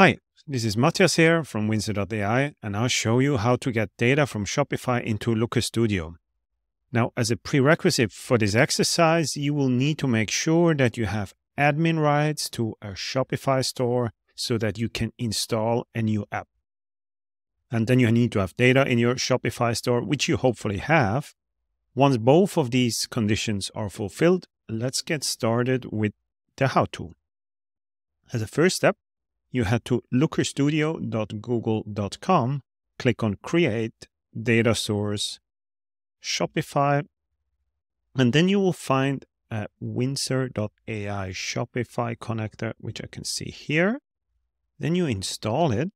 Hi, this is Matthias here from Windsor.ai, and I'll show you how to get data from Shopify into Looker Studio. Now, as a prerequisite for this exercise, you will need to make sure that you have admin rights to a Shopify store so that you can install a new app. And then you need to have data in your Shopify store, which you hopefully have. Once both of these conditions are fulfilled, let's get started with the how to. As a first step, you head to lookerstudio.google.com, click on Create, Data Source, Shopify, and then you will find a Windsor.ai Shopify connector, which I can see here. Then you install it.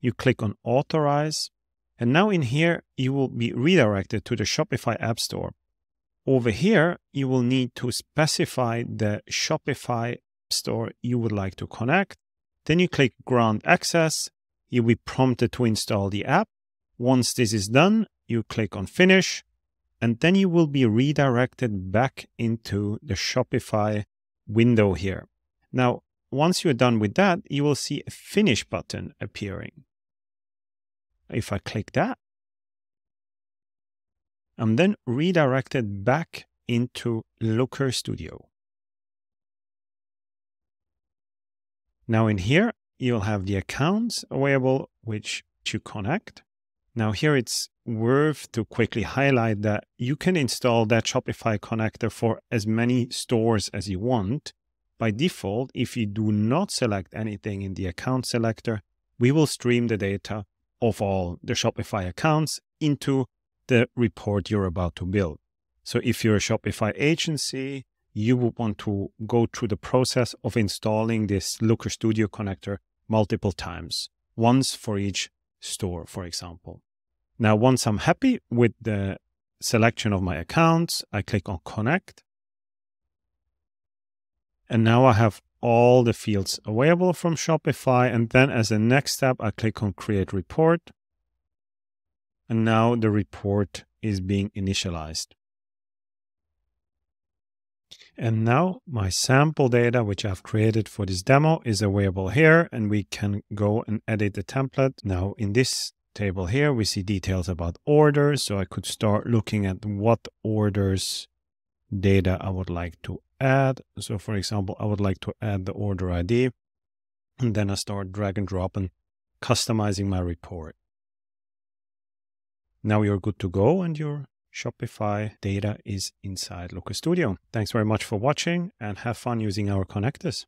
You click on Authorize, and now in here, you will be redirected to the Shopify App Store. Over here, you will need to specify the Shopify store you would like to connect. Then you click Grant Access. You'll be prompted to install the app. Once this is done, you click on Finish, and then you will be redirected back into the Shopify window here. Now, once you're done with that, you will see a Finish button appearing. If I click that, I'm then redirected back into Looker Studio. Now in here, you'll have the accounts available which to connect. Now here it's worth to quickly highlight that you can install that Shopify connector for as many stores as you want. By default, if you do not select anything in the account selector, we will stream the data of all the Shopify accounts into the report you're about to build. So if you're a Shopify agency, you would want to go through the process of installing this Looker Studio connector multiple times, once for each store, for example. Now, once I'm happy with the selection of my accounts, I click on Connect. And now I have all the fields available from Shopify. And then as a next step, I click on Create Report. And now the report is being initialized. And now my sample data, which I've created for this demo is available here and we can go and edit the template. Now in this table here, we see details about orders. So I could start looking at what orders data I would like to add. So for example, I would like to add the order ID and then I start drag and drop and customizing my report. Now you're good to go and you're Shopify data is inside Looker Studio. Thanks very much for watching and have fun using our connectors.